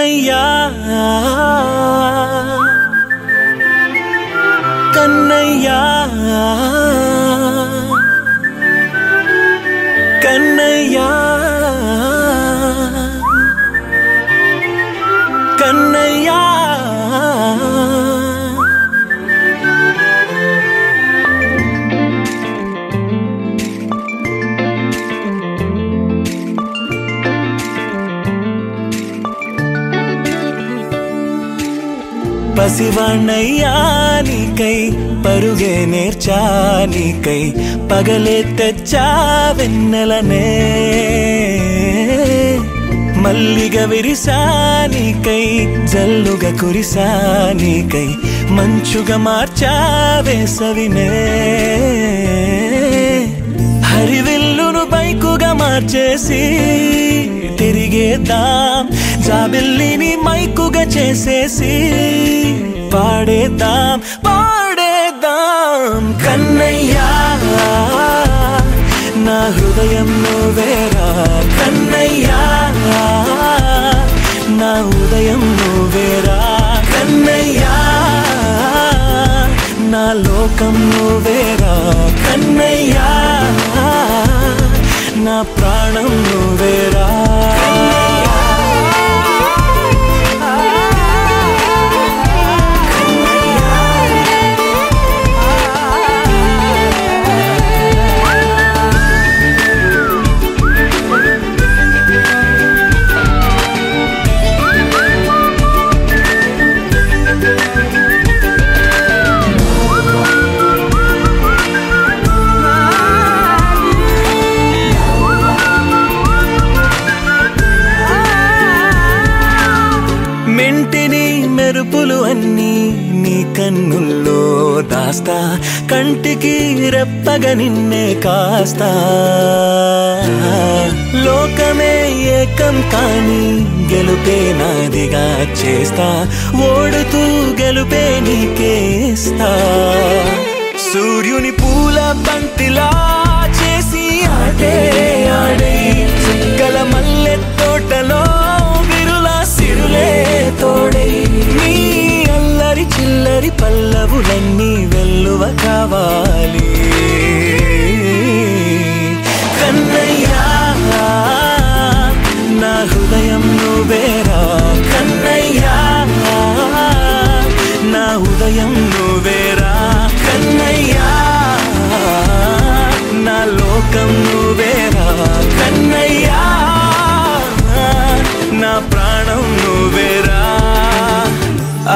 కన్నయ్యా కన్నయ్యా పసివాణ్ణయ్యా నీకై పరుగే నేర్చా నీకై పగలే తెచ్చా మల్లిగ విరిసా నీకై జల్లుగా కురిసా నీకై మంచుగా మార్చా వేసవినే. హరివిల్లును బైకుగా మార్చేసి తిరిగేద్దాం జాబిల్లిని మైకుగా చేసేసి పాడేద్దాం పాడేద్దాం. కన్నయ్యా నా హృదయం నువ్వేరా కన్నయ్యా నా ఉదయం నువ్వేరా కన్నయ్యా నా లోకం నువ్వేరా కన్నయ్యా నా ప్రాణం మెరుపులు అన్నీ నీ కన్నుల్లో దాస్తా. కంటికి రెప్పగ నిన్నే కాస్తా. లోకమే ఏకం కాని గెలుపే నాదిగా చేస్తా. ఓడుతూ గెలుపే నీకేస్తా సూర్యుని పూల బంతిలా లోకం నువ్వేరా? కన్నయ్యా నా ప్రాణం నువ్వేరా?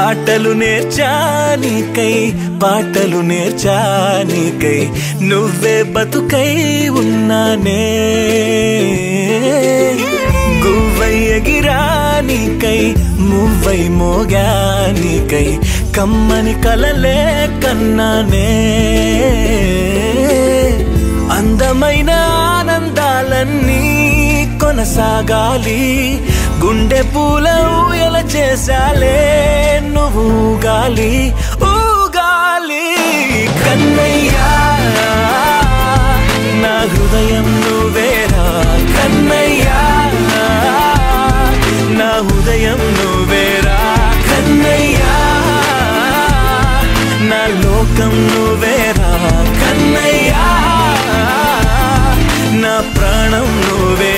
ఆటలు నేర్చానికై పాటలు నేర్చానికై నువ్వే బతుకై ఉన్నానే. గువ్వై ఎగిరానికై మువ్వై మోగానికై కమ్మని కలలే కన్నానే. అందమైన ఆనందాలన్నీ కొనసాగాలి. గుండె పూల ఊయల చేశాలే నువ్వు గాలి ఊగాలి. కన్నయ్యా నా హృదయం నువ్వేరా కన్నయ్యా నా హృదయం నువ్వేరా కన్నయ్యా నా లోకం నువ్వేరా కన్నయ్యా నా ప్రాణం నువ్వే